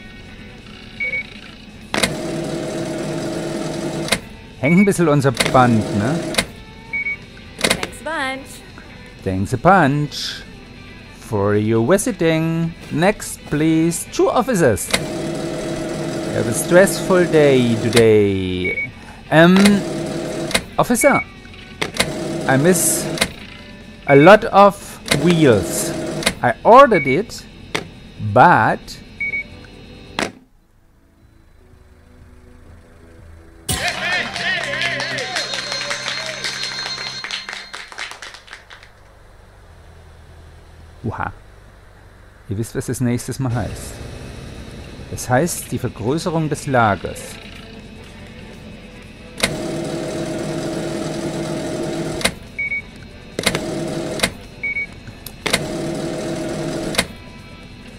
Hängt ein bisschen unser Band, ne? Thanks a bunch. Thanks a bunch for your visiting. Next, please, two officers. We have a stressful day today. Um, officer, I miss a lot of wheels. I ordered it, but Oha. Ihr wisst, was das nächstes Mal heißt. Das heißt die Vergrößerung des Lagers.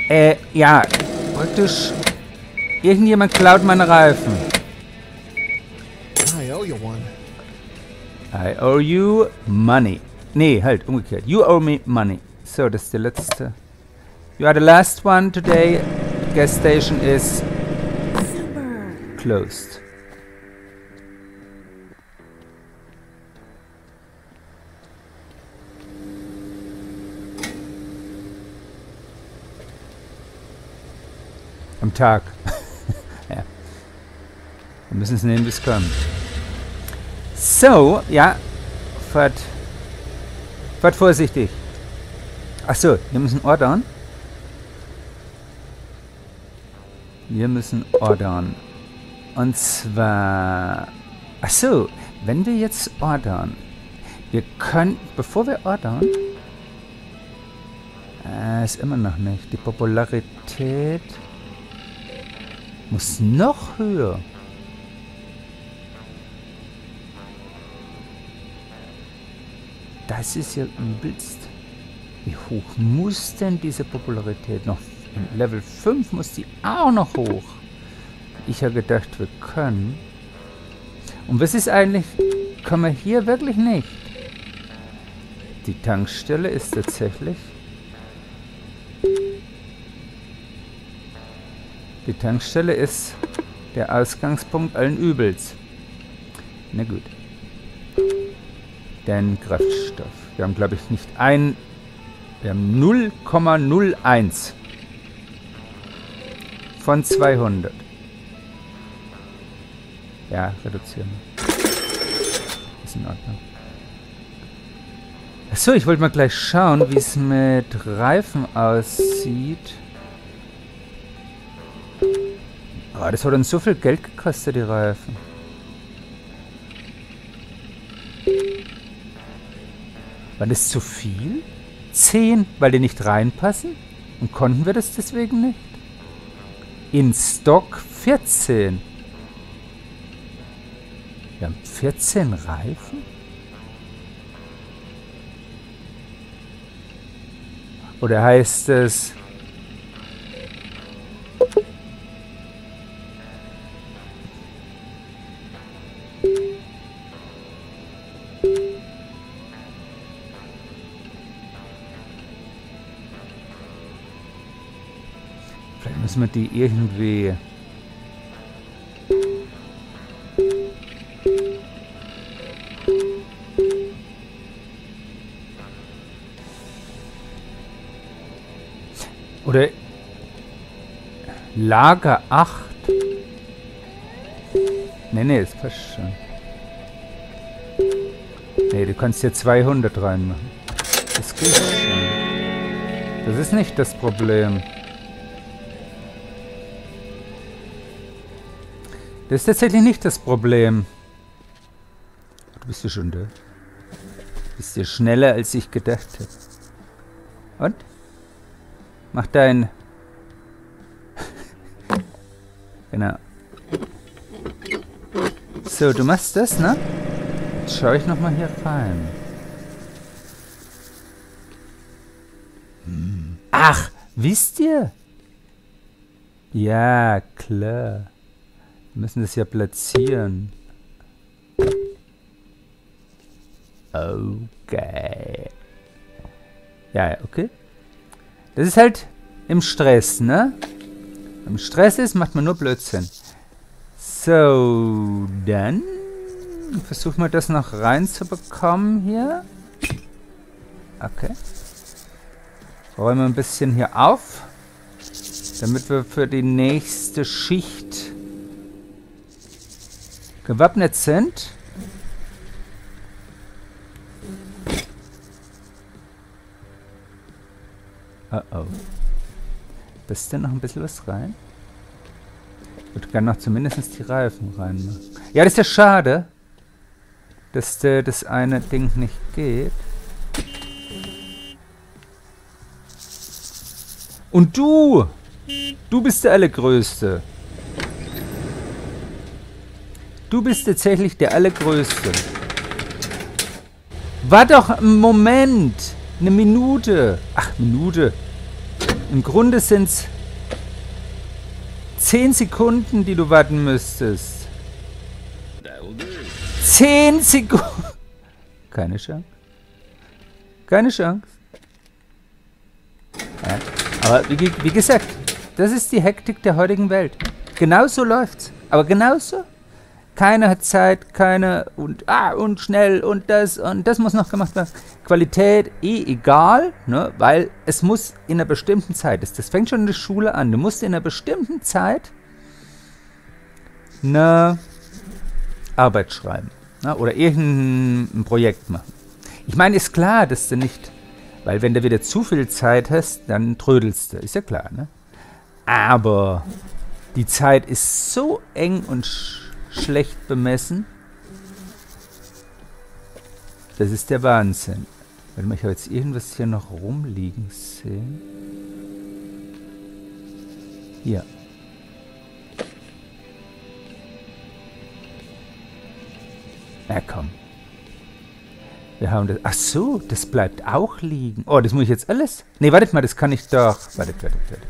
Äh, ja, praktisch. Irgendjemand klaut meine Reifen. I owe you one. I owe you money. Nee, halt, umgekehrt. You owe me money. So, das ist der letzte. You are the last one today. Gas station is closed. Am Tag. <laughs> ja. Wir müssen es nehmen, wie es kommt. So, ja. Fahrt. Fahrt vorsichtig. Achso, wir müssen ordern. Wir müssen ordern. Und zwar... Achso, wenn wir jetzt ordern. Wir können... Bevor wir ordern... Äh, ist immer noch nicht. Die Popularität muss noch höher. Das ist ja übelst. Wie hoch muss denn diese Popularität noch? In Level 5 muss die auch noch hoch. Ich habe gedacht, wir können. Und was ist eigentlich... Können wir hier wirklich nicht? Die Tankstelle ist tatsächlich... Die Tankstelle ist der Ausgangspunkt allen Übels. Na gut. Den Kraftstoff. Wir haben, glaube ich, nicht ein... Wir haben 0,01 von 200. Ja, reduzieren. Alles in Ordnung. Achso, ich wollte mal gleich schauen, wie es mit Reifen aussieht. Oh, das hat uns so viel Geld gekostet, die Reifen. War das zu viel? Zehn, weil die nicht reinpassen? Und konnten wir das deswegen nicht? In Stock 14. Wir haben 14 Reifen? Oder heißt es... Müssen wir die irgendwie... Oder Lager 8. Nee, nee, ist fast schon. Nee, du kannst hier 200 reinmachen. Das geht schon. Das ist nicht das Problem. Das ist tatsächlich nicht das Problem. Du bist ja schon da. Du bist ja schneller, als ich gedacht hätte. Und? Mach dein... <laughs> genau. So, du machst das, ne? Jetzt schau ich nochmal hier rein. Hm. Ach, wisst ihr? Ja, klar. Wir müssen das ja platzieren. Okay. Ja, ja, okay. Das ist halt im Stress, ne? Wenn Stress ist, macht man nur Blödsinn. So, dann versuchen wir das noch reinzubekommen hier. Okay. Räumen wir ein bisschen hier auf, damit wir für die nächste Schicht gewappnet sind. Oh oh. Bist denn noch ein bisschen was rein? Ich würde gerne noch zumindest die Reifen reinmachen. Ja, das ist ja schade, dass äh, das eine Ding nicht geht. Und du! Du bist der Allergrößte. Du bist tatsächlich der Allergrößte. War doch ein Moment. Eine Minute. Ach, Minute. Im Grunde sind es 10 Sekunden, die du warten müsstest. 10 Sekunden. Keine Chance. Keine Chance. Ja, aber wie, wie gesagt, das ist die Hektik der heutigen Welt. Genauso läuft's. Aber genauso. Keiner hat Zeit, keiner und ah und schnell und das und das muss noch gemacht werden. Qualität eh egal, ne, weil es muss in einer bestimmten Zeit, das, das fängt schon in der Schule an, du musst in einer bestimmten Zeit eine Arbeit schreiben ne, oder irgendein Projekt machen. Ich meine, ist klar, dass du nicht, weil wenn du wieder zu viel Zeit hast, dann trödelst du, ist ja klar, ne? Aber die Zeit ist so eng und schlecht bemessen. Das ist der Wahnsinn. Warte mal, ich habe jetzt irgendwas hier noch rumliegen sehen. Hier. Na komm. Wir haben das. Ach so, das bleibt auch liegen. Oh, das muss ich jetzt alles. Nee, wartet mal, das kann ich doch. Wartet, wartet, wartet.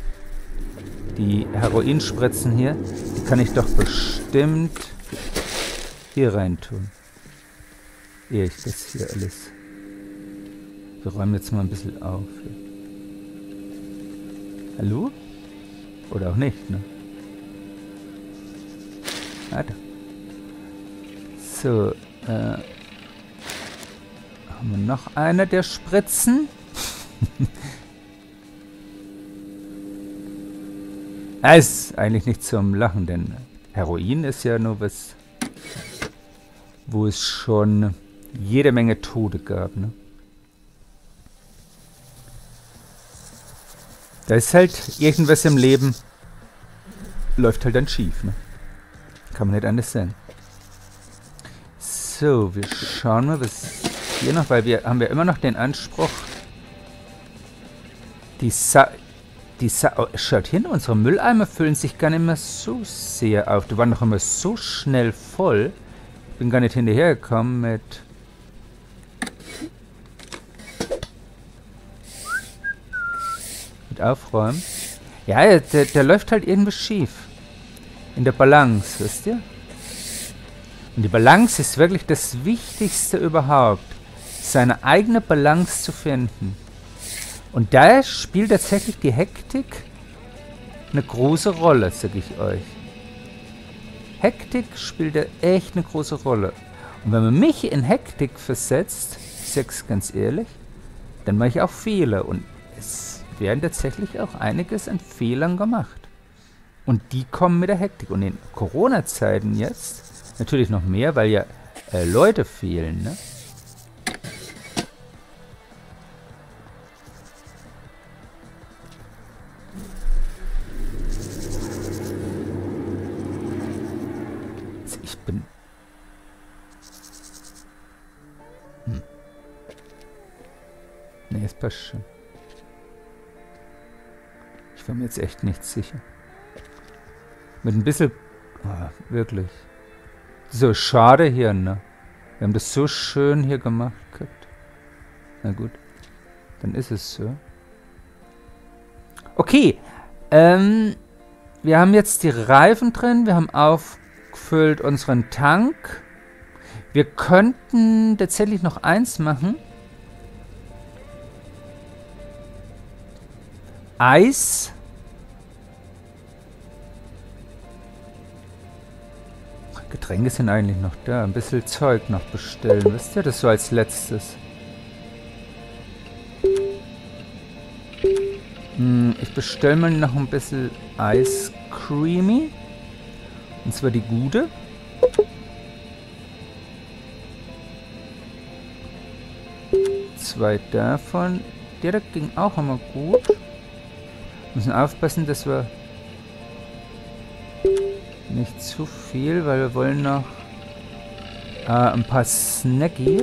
Die Heroinspritzen hier, die kann ich doch bestimmt hier rein tun. Ehe ich das hier alles... Wir räumen jetzt mal ein bisschen auf. Hallo? Oder auch nicht, ne? Warte. So, äh... Haben wir noch eine der Spritzen? <laughs> Es ist eigentlich nicht zum Lachen, denn Heroin ist ja nur was wo es schon jede Menge Tode gab, ne? Da ist halt irgendwas im Leben, läuft halt dann schief, ne? Kann man nicht anders sagen. So, wir schauen mal bis hier noch, weil wir haben ja immer noch den Anspruch, die Sa... Die Sa... Oh, schaut hin, unsere Mülleimer füllen sich gar nicht mehr so sehr auf. Die waren doch immer so schnell voll. Bin gar nicht hinterhergekommen mit... Mit Aufräumen. Ja, der, der läuft halt irgendwie schief. In der Balance, wisst ihr? Und die Balance ist wirklich das Wichtigste überhaupt. Seine eigene Balance zu finden. Und da spielt tatsächlich die Hektik eine große Rolle, sag ich euch. Hektik spielt da echt eine große Rolle. Und wenn man mich in Hektik versetzt, ich sag's ganz ehrlich, dann mache ich auch Fehler. Und es werden tatsächlich auch einiges an Fehlern gemacht. Und die kommen mit der Hektik. Und in Corona-Zeiten jetzt natürlich noch mehr, weil ja äh, Leute fehlen. Ne? Schon. Ich war mir jetzt echt nicht sicher. Mit ein bisschen... Ah, wirklich. So schade hier, ne? Wir haben das so schön hier gemacht gehabt. Na gut. Dann ist es so. Okay. Ähm, wir haben jetzt die Reifen drin. Wir haben aufgefüllt unseren Tank. Wir könnten tatsächlich noch eins machen. Eis. Getränke sind eigentlich noch da. Ein bisschen Zeug noch bestellen. Wisst ihr, das so als letztes. Hm, ich bestelle mal noch ein bisschen Ice Creamy. Und zwar die gute. Zwei davon. Der ging auch immer gut. Müssen aufpassen, dass wir nicht zu viel, weil wir wollen noch äh, ein paar Snacky.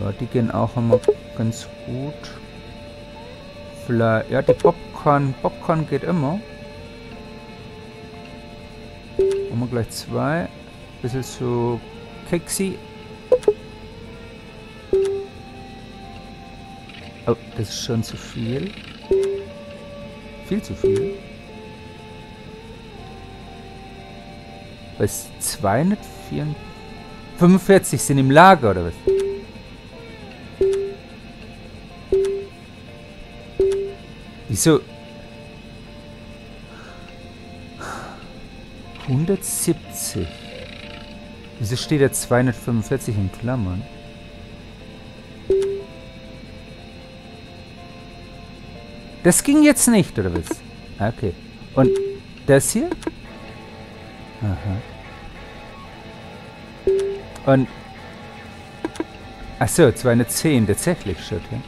Ja, die gehen auch immer ganz gut. Vielleicht, ja, die Popcorn, Popcorn geht immer. Machen wir gleich zwei. Bisschen so keksi. Oh, das ist schon zu viel. Viel zu viel. Was? 245 sind im Lager, oder was? Wieso? 170. Wieso steht da 245 in Klammern? Das ging jetzt nicht, oder was? Okay. Und das hier? Aha. Und... Achso, 210 tatsächlich schon, ja?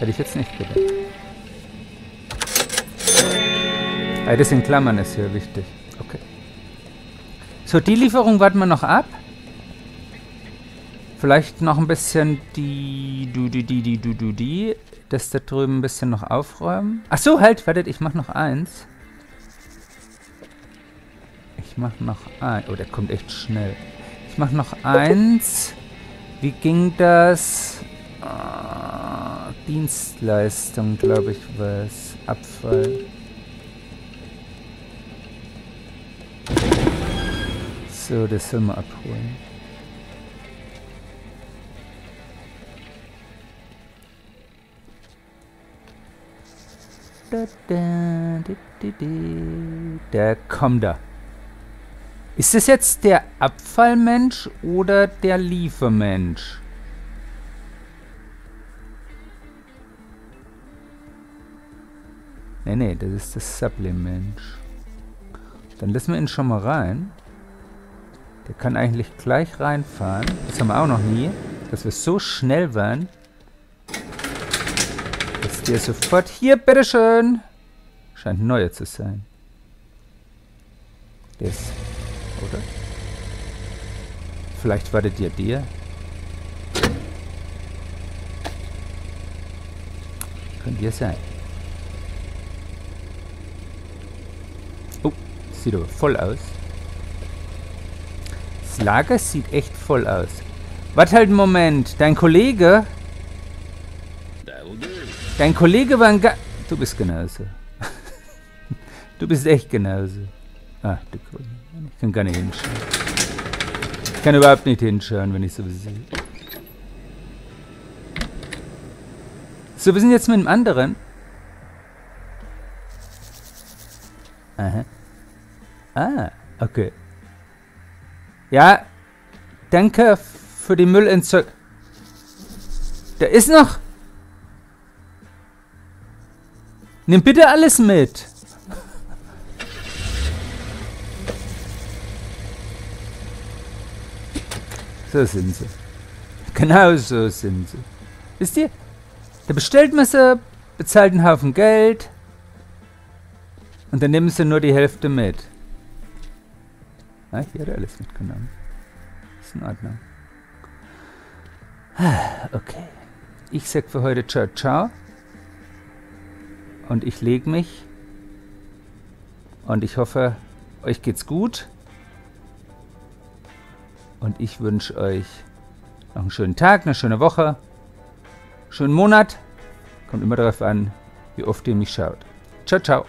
Hätte ich jetzt nicht gedacht. Ah, das in Klammern ist hier wichtig. Okay. So, die Lieferung warten wir noch ab. Vielleicht noch ein bisschen die... Du, die, die, die, du, du, die. Das da drüben ein bisschen noch aufräumen. Ach so, halt, wartet, ich mach noch eins. Ich mach noch ein. Oh, der kommt echt schnell. Ich mach noch eins. Wie ging das? Ah, Dienstleistung, glaube ich, was. Abfall. So, das sollen wir abholen. Der kommt da. Ist es jetzt der Abfallmensch oder der Liefermensch? Nee, nee, das ist das Supplement. Dann lassen wir ihn schon mal rein. Der kann eigentlich gleich reinfahren. Das haben wir auch noch nie. Dass wir so schnell waren. Der sofort... Hier, bitteschön. Scheint ein neuer zu sein. Ist... Oder? Vielleicht war der dir. Könnte ja sein. Oh, sieht aber voll aus. Das Lager sieht echt voll aus. Warte halt einen Moment. Dein Kollege... Dein Kollege war ein Ga... Du bist genauso. <laughs> du bist echt genauso. Ah, du Kollege. Ich kann gar nicht hinschauen. Ich kann überhaupt nicht hinschauen, wenn ich sehe. So, wir sind jetzt mit dem anderen. Aha. Ah, okay. Ja, danke für die Müllentsorgung. Da ist noch. Nimm bitte alles mit. So sind sie. Genau so sind sie. Wisst ihr? Da bestellt man sie, bezahlt einen Haufen Geld und dann nehmen sie nur die Hälfte mit. Ah, hier hat er alles mitgenommen. Ist in Ordnung. Ah, Okay. Ich sag für heute ciao, ciao. Und ich leg mich. Und ich hoffe, euch geht's gut. Und ich wünsche euch noch einen schönen Tag, eine schöne Woche, schönen Monat. Kommt immer darauf an, wie oft ihr mich schaut. Ciao, ciao.